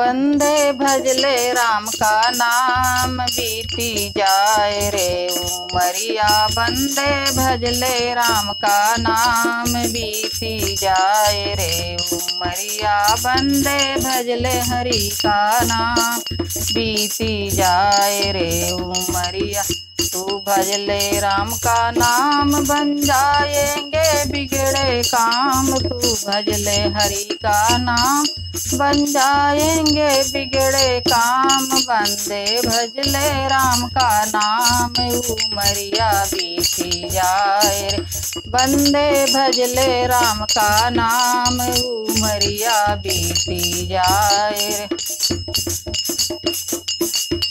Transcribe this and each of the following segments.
बंदे भजले राम का नाम, बीती जाए रे उमरिया। बंदे भजले राम का नाम, बीती जाए रे उमरिया। बंदे भजले हरि का नाम, बीती जाए रे उमरिया। तू भजले राम का नाम, बन जाएँगे तू भजले हरि का नाम। बन जाएँगे बिगड़े काम। बंदे भजले राम का नाम। उमरिया बीती जाए बंदे बंदे भजले राम का नाम। उमरिया बीती जाए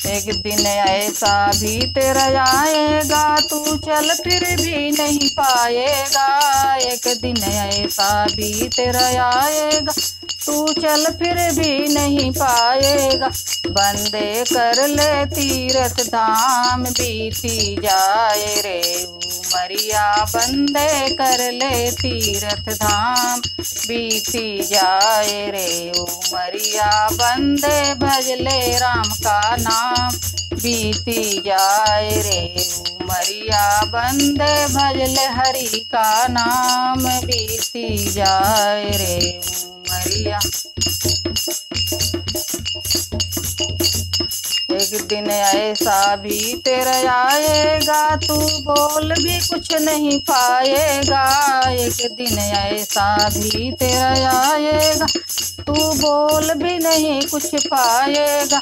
एक दिन ऐसा भी तेरा आएगा, तू चल फिर भी नहीं पाएगा। एक दिन ऐसा भी तेरा आएगा तू चल फिर भी नहीं पाएगा। बंदे कर ले तीरथ धाम, बीती जाए रे उमरिया। बंदे कर ले तीरथ धाम, बीती जाए रे उमरिया। बंदे भजले राम का नाम, बीती जाए रे उमरिया। बंदे भजले हरि का नाम, बीती जाए रे उमरिया एक दिन ऐसा भी तेरा आएगा, तू बोल भी कुछ नहीं पाएगा। एक दिन ऐसा भी तेरा आएगा, तू बोल भी नहीं कुछ पाएगा।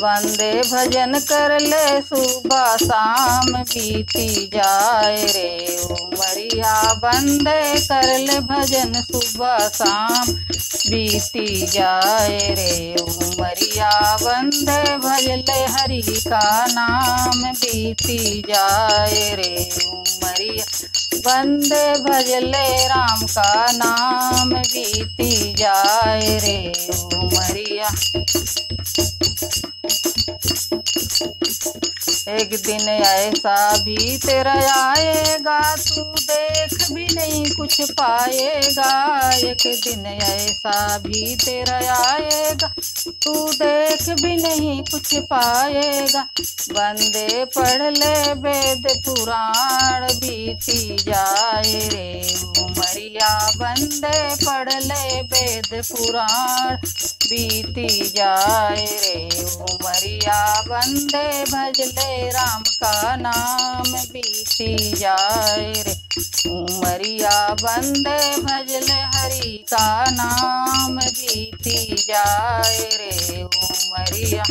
वंदे भजन कर ले, सुबह शाम बीती जाए रे। उमरिया बंदे कर ले भजन, सुबह शाम बीती जाए रे। उमरिया बंदे भजले हरि का नाम बीती जाए रे उमरिया। बंदे भजले राम का नाम बीती जाए रे उमरिया। एक दिन ऐसा भी तेरा आएगा तू देख भी नहीं कुछ पाएगा। एक दिन ऐसा भी तेरा तू देख भी नहीं कुछ पाएगा। बंदे पढ़ ले, वेद पुराण बीती जाए रे। उमरिया, बंदे पढ़ ले, वेद पुराण बीती जाए रे। उमरिया, बंदे भजले राम का नाम बीती जाए रे। उमरिया बंद भजल हरि का नाम बीती जाए रे उमरिया।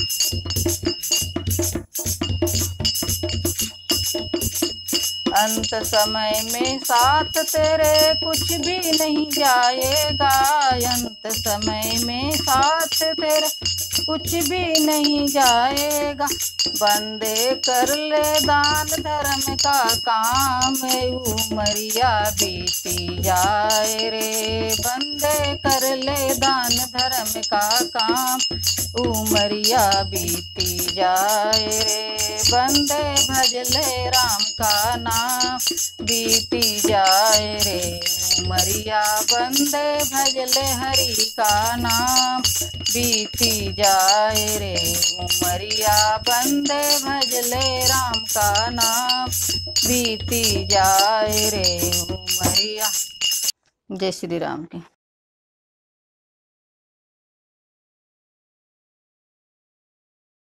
अंत समय में साथ तेरे कुछ भी नहीं जाएगा। अंत समय में साथ तेरे कुछ भी नहीं जाएगा। बंदे कर ले दान धर्म का काम, उमरिया बीती जाए रे। बंदे कर ले दान धर्म का काम, उमरिया बीती जाए रे। बंदे भजले राम का नाम। बीती जाए रे उमरिया, बंदे भजले हरि का नाम। बीती जाए रे उमरिया, बंदे भजले राम का नाम। बीती जाए रे उमरिया। जय श्री राम की।